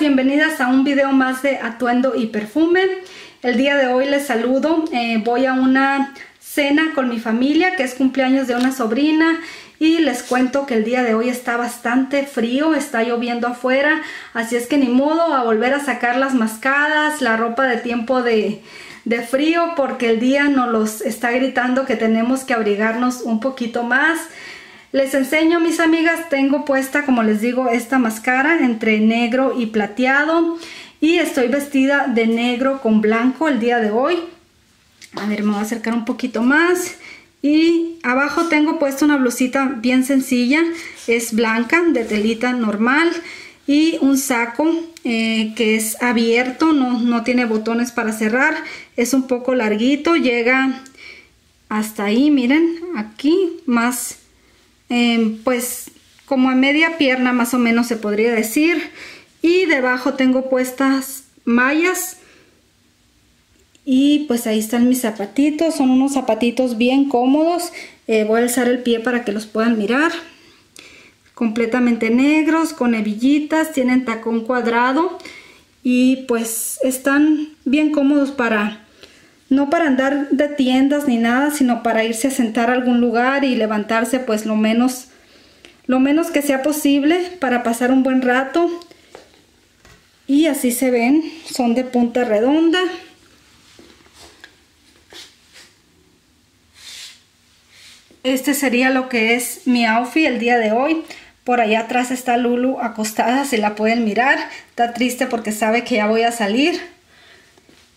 bienvenidas a un video más de atuendo y perfume. El día de hoy les saludo, eh, voy a una cena con mi familia que es cumpleaños de una sobrina y les cuento que el día de hoy está bastante frío, está lloviendo afuera, así es que ni modo a volver a sacar las mascadas, la ropa de tiempo de, de frío porque el día nos los está gritando que tenemos que abrigarnos un poquito más. Les enseño mis amigas, tengo puesta como les digo esta máscara entre negro y plateado. Y estoy vestida de negro con blanco el día de hoy. A ver, me voy a acercar un poquito más. Y abajo tengo puesta una blusita bien sencilla, es blanca de telita normal. Y un saco eh, que es abierto, no, no tiene botones para cerrar, es un poco larguito, llega hasta ahí, miren, aquí más Em, pues como a media pierna más o menos se podría decir. Y debajo tengo puestas mallas. Y pues ahí están mis zapatitos. Son unos zapatitos bien cómodos. Eh, voy a alzar el pie para que los puedan mirar. Completamente negros, con hebillitas. Tienen tacón cuadrado. Y pues están bien cómodos para no para andar de tiendas ni nada, sino para irse a sentar a algún lugar y levantarse pues lo menos, lo menos que sea posible para pasar un buen rato. Y así se ven, son de punta redonda. Este sería lo que es mi outfit el día de hoy. Por allá atrás está Lulu acostada, si la pueden mirar. Está triste porque sabe que ya voy a salir.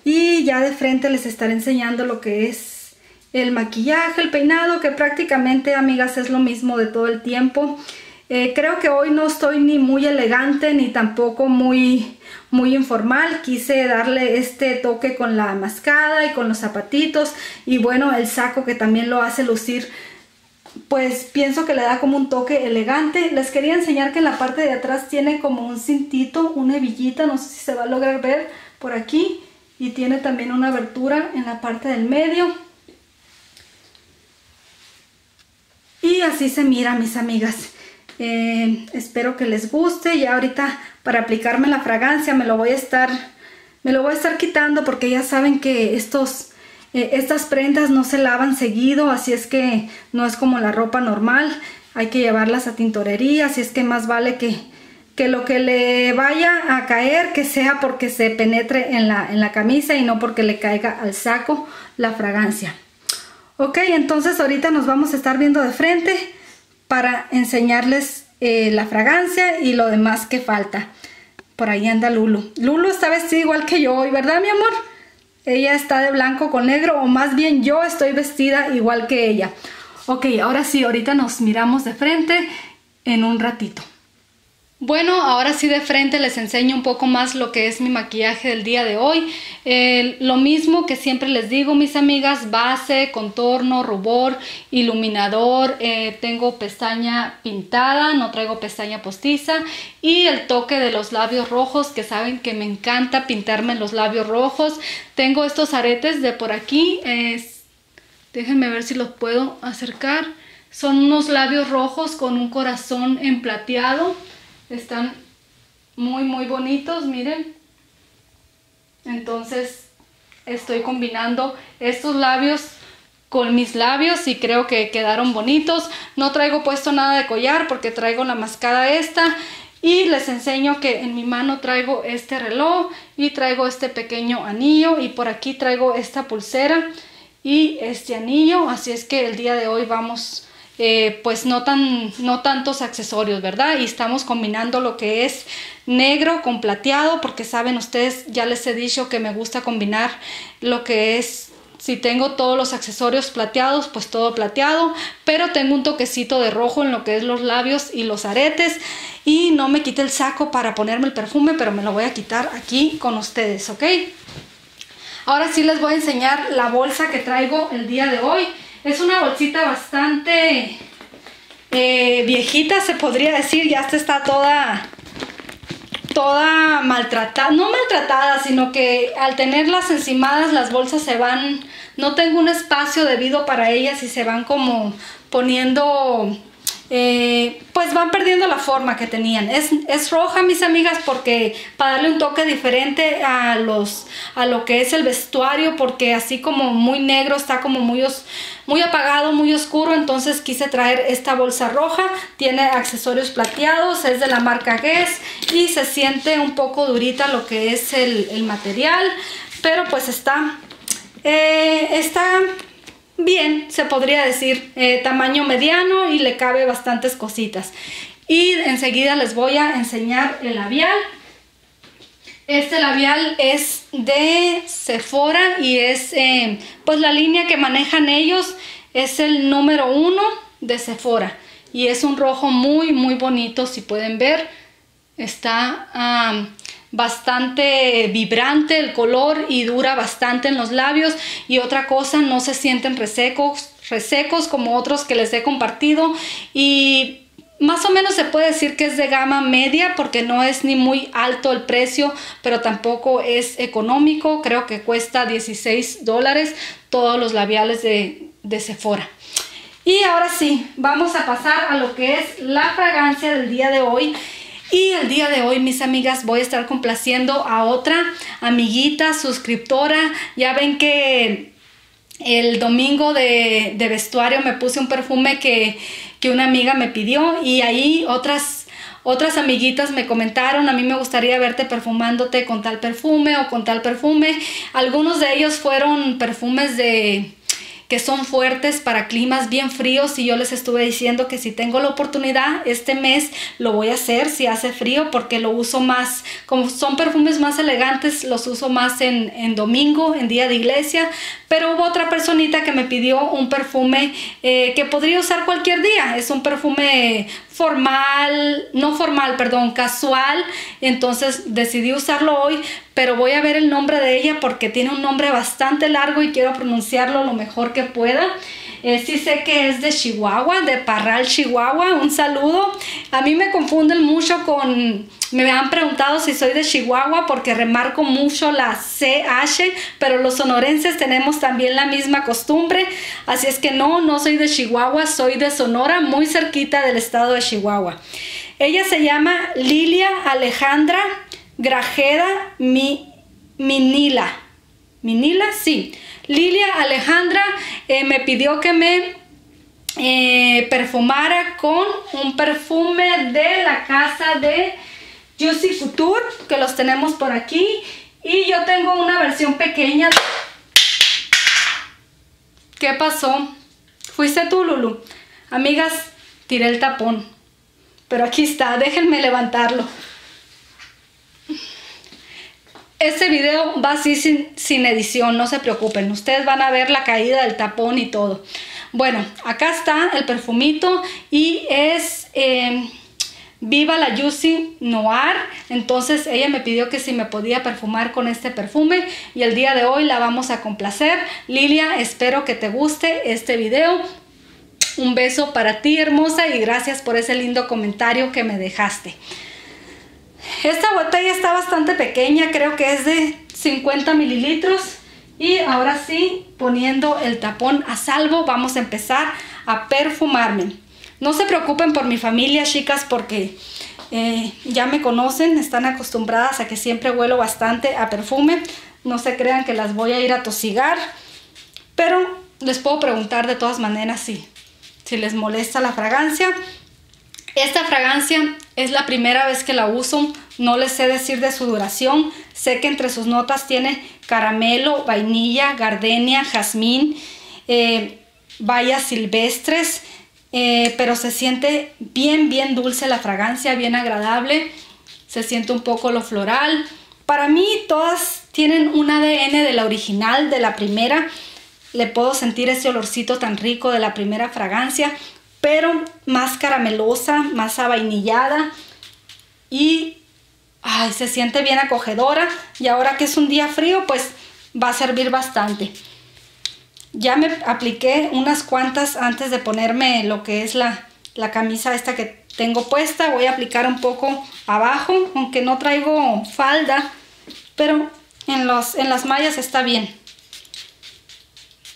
Y ya de frente les estaré enseñando lo que es el maquillaje, el peinado, que prácticamente, amigas, es lo mismo de todo el tiempo. Eh, creo que hoy no estoy ni muy elegante ni tampoco muy, muy informal. Quise darle este toque con la mascada y con los zapatitos. Y bueno, el saco que también lo hace lucir pues pienso que le da como un toque elegante. Les quería enseñar que en la parte de atrás tiene como un cintito, una hebillita, no sé si se va a lograr ver por aquí y tiene también una abertura en la parte del medio. Y así se mira, mis amigas. Eh, espero que les guste. Y ahorita para aplicarme la fragancia me lo voy a estar, me lo voy a estar quitando porque ya saben que estos, eh, estas prendas no se lavan seguido, así es que no es como la ropa normal. Hay que llevarlas a tintorería, así es que más vale que que lo que le vaya a caer que sea porque se penetre en la, en la camisa y no porque le caiga al saco la fragancia. Ok, entonces ahorita nos vamos a estar viendo de frente para enseñarles eh, la fragancia y lo demás que falta. Por ahí anda Lulu. Lulu está vestida igual que yo hoy, ¿verdad mi amor? Ella está de blanco con negro o más bien yo estoy vestida igual que ella. Ok, ahora sí, ahorita nos miramos de frente en un ratito. Bueno, ahora sí de frente les enseño un poco más lo que es mi maquillaje del día de hoy. lo mismo que siempre les digo, mis amigas, base, contorno, rubor, iluminador, eh, tengo pestaña pintada, no traigo pestaña postiza y el toque de los labios rojos, que saben que me encanta pintarme los labios rojos. Tengo estos aretes de por aquí, déjenme ver si los puedo acercar. Son unos labios rojos con un corazón en plateado están muy, muy bonitos, miren. Entonces estoy combinando estos labios con mis labios y creo que quedaron bonitos. No traigo puesto nada de collar porque traigo la mascada esta. Y les enseño que en mi mano traigo este reloj y traigo este pequeño anillo y por aquí traigo esta pulsera y este anillo. Así es que el día de hoy vamos eh, pues no, tan, no tantos accesorios, ¿verdad? Y estamos combinando lo que es negro con plateado, porque saben ustedes, ya les he dicho que me gusta combinar lo que es si tengo todos los accesorios plateados, pues todo plateado, pero tengo un toquecito de rojo en lo que es los labios y los aretes y no me quité el saco para ponerme el perfume, pero me lo voy a quitar aquí con ustedes, ¿ok? Ahora sí les voy a enseñar la bolsa que traigo el día de hoy. Es una bolsita bastante eh, viejita, se podría decir. Ya está toda, toda maltratada. No maltratada, sino que al tenerlas encimadas las bolsas se van... No tengo un espacio debido para ellas y se van como poniendo eh, pues van perdiendo la forma que tenían. Es, es, roja, mis amigas, porque para darle un toque diferente a, los, a lo que es el vestuario, porque así como muy negro, está como muy, muy apagado, muy oscuro, entonces quise traer esta bolsa roja. Tiene accesorios plateados, es de la marca Guess y se siente un poco durita lo que es el, el material, pero pues está... Eh, está bien, se podría decir, eh, tamaño mediano y le cabe bastantes cositas. Y enseguida les voy a enseñar el labial. Este labial es de Sephora y es eh, pues la línea que manejan ellos es el número uno de Sephora y es un rojo muy muy bonito si pueden ver está bastante vibrante el color y dura bastante en los labios. Y otra cosa no se sienten resecos resecos como otros que les he compartido. Y más o menos se puede decir que es de gama media porque no es ni muy alto el precio pero tampoco es económico. Creo que cuesta 16 dólares todos los labiales de, de Sephora. Y ahora sí vamos a pasar a lo que es la fragancia del día de hoy y el día de hoy, mis amigas, voy a estar complaciendo a otra amiguita, suscriptora. Ya ven que el domingo de, vestuario me puse un perfume que, una amiga me pidió y ahí otras otras amiguitas me comentaron, a mí me gustaría verte perfumándote con tal perfume o con tal perfume. Algunos de ellos fueron perfumes de, que son fuertes para climas bien fríos y yo les estuve diciendo que si tengo la oportunidad este mes lo voy a hacer si hace frío porque lo uso más, como son perfumes más elegantes, los uso más en, en domingo, en día de iglesia, pero hubo otra personita que me pidió un perfume eh, que podría usar cualquier día, es un perfume formal, no formal, perdón, casual, entonces decidí usarlo hoy, pero voy a ver el nombre de ella porque tiene un nombre bastante largo y quiero pronunciarlo lo mejor que pueda. Eh, sí sé que es de Chihuahua, de Parral, Chihuahua. Un saludo. A mí me confunden mucho con... Me han preguntado si soy de Chihuahua porque remarco mucho la CH, pero los sonorenses tenemos también la misma costumbre. Así es que no, no soy de Chihuahua, soy de Sonora, muy cerquita del estado de Chihuahua. Ella se llama Lilia Alejandra Grajeda Minila. Minila, sí. Lilia Alejandra eh, me pidió que me eh, perfumara con un perfume de la casa de Juicy Couture, que los tenemos por aquí. Y yo tengo una versión pequeña. ¿Qué pasó? Fuiste tú, Lulu. Amigas, tiré el tapón. Pero aquí está, déjenme levantarlo. Este video va así sin, edición, no se preocupen. Ustedes van a ver la caída del tapón y todo. Bueno, acá está el perfumito y es em, Viva la Juicy Noir. Entonces ella me pidió que si me podía perfumar con este perfume y el día de hoy la vamos a complacer. Lilia, espero que te guste este video. Un beso para ti, hermosa, y gracias por ese lindo comentario que me dejaste. Esta botella está bastante pequeña, creo que es de 50 mililitros. Y ahora sí, poniendo el tapón a salvo, vamos a empezar a perfumarme. No se preocupen por mi familia, chicas, porque eh, ya me conocen, están acostumbradas a que siempre huelo bastante a perfume. No se crean que las voy a ir a tosigar, pero les puedo preguntar de todas maneras si, si les molesta la fragancia. Esta fragancia es la primera vez que la uso, no les sé decir de su duración. Sé que entre sus notas tiene caramelo, vainilla, gardenia, jazmín, eh, bayas silvestres, eh, pero se siente bien, bien dulce la fragancia, bien agradable. Se siente un poco lo floral. Para mí todas tienen un ADN de la original, de la primera. Le puedo sentir ese olorcito tan rico de la primera fragancia pero más caramelosa, más avainillada y se siente bien acogedora y ahora que es un día frío pues va a servir bastante. Ya me apliqué unas cuantas antes de ponerme lo que es la, la camisa esta que tengo puesta. Voy a aplicar un poco abajo, aunque no traigo falda, pero en, los, en las mallas está bien.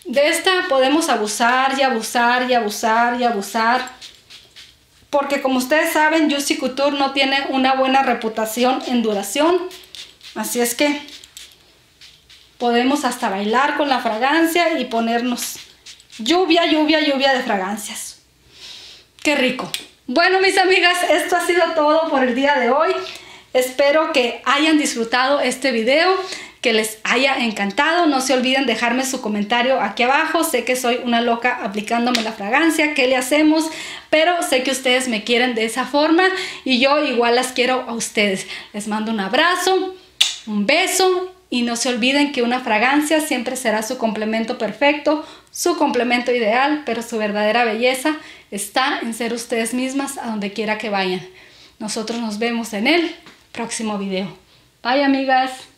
De esta podemos abusar y abusar y abusar y abusar. porque como ustedes saben, Juicy Couture no tiene una buena reputación en duración. Así es que podemos hasta bailar con la fragancia y ponernos lluvia, lluvia, lluvia de fragancias. ¡Qué rico! Bueno, mis amigas, esto ha sido todo por el día de hoy. Espero que hayan disfrutado este video que les haya encantado. No se olviden dejarme su comentario aquí abajo. Sé que soy una loca aplicándome la fragancia, ¿qué le hacemos? Pero sé que ustedes me quieren de esa forma y yo igual las quiero a ustedes. Les mando un abrazo, un beso y no se olviden que una fragancia siempre será su complemento perfecto, su complemento ideal, pero su verdadera belleza está en ser ustedes mismas a donde quiera que vayan. Nosotros nos vemos en el próximo video. Bye amigas.